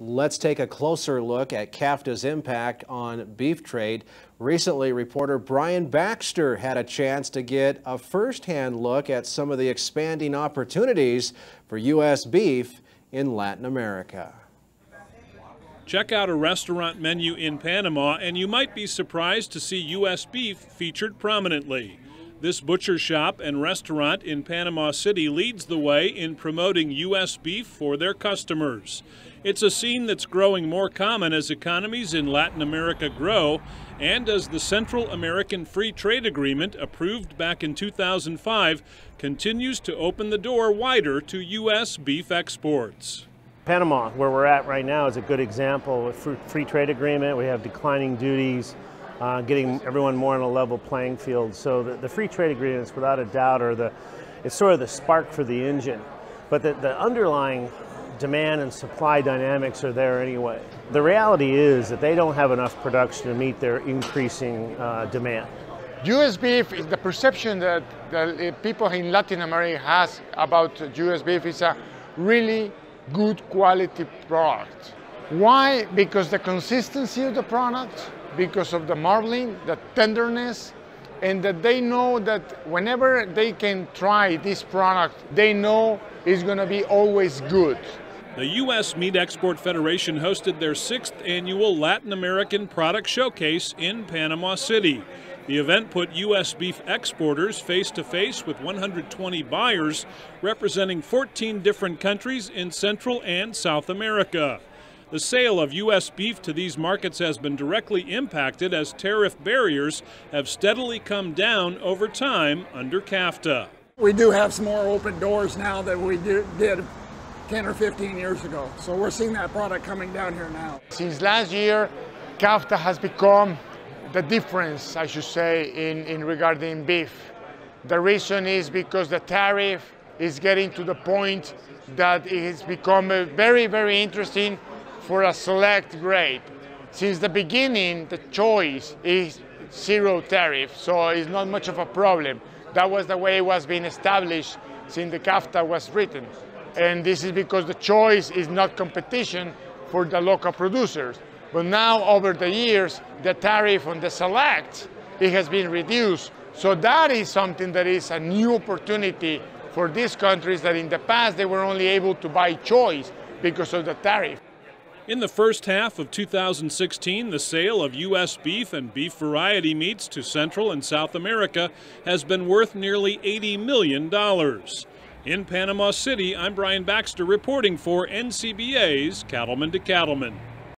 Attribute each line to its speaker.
Speaker 1: Let's take a closer look at CAFTA's impact on beef trade. Recently, reporter Brian Baxter had a chance to get a first-hand look at some of the expanding opportunities for U.S. beef in Latin America.
Speaker 2: Check out a restaurant menu in Panama and you might be surprised to see U.S. beef featured prominently. This butcher shop and restaurant in Panama City leads the way in promoting U.S. beef for their customers. It's a scene that's growing more common as economies in Latin America grow and as the Central American Free Trade Agreement, approved back in 2005, continues to open the door wider to U.S. beef exports.
Speaker 3: Panama, where we're at right now, is a good example. With free trade agreement, we have declining duties, uh, getting everyone more on a level playing field. So the, the, free trade agreements, without a doubt, are the it's sort of the spark for the engine. But the, the underlying demand and supply dynamics are there anyway. The reality is that they don't have enough production to meet their increasing uh, demand.
Speaker 4: US beef is the perception that the people in Latin America has about US beef is a really good quality product. Why? Because the consistency of the product, because of the marbling, the tenderness, and that they know that whenever they can try this product, they know it's going to be always good.
Speaker 2: The U.S. Meat Export Federation hosted their sixth annual Latin American Product Showcase in Panama City. The event put U.S. beef exporters face to face with 120 buyers representing 14 different countries in Central and South America. The sale of U.S. beef to these markets has been directly impacted as tariff barriers have steadily come down over time under CAFTA.
Speaker 5: We do have some more open doors now than we did 10 or 15 years ago. So we're seeing that product coming down here now.
Speaker 4: Since last year, CAFTA has become the difference, I should say, in, in regarding beef. The reason is because the tariff is getting to the point that it has become very, very interesting for a select grape. Since the beginning, the choice is zero tariff, so it's not much of a problem. That was the way it was being established since the CAFTA was written. And this is because the choice is not competition for the local producers. But now, over the years, the tariff on the select, it has been reduced. So that is something that is a new opportunity for these countries that in the past they were only able to buy choice because of the tariff.
Speaker 2: In the first half of 2016, the sale of U.S. beef and beef variety meats to Central and South America has been worth nearly $80 million. In Panama City, I'm Brian Baxter reporting for NCBA's Cattlemen to Cattlemen.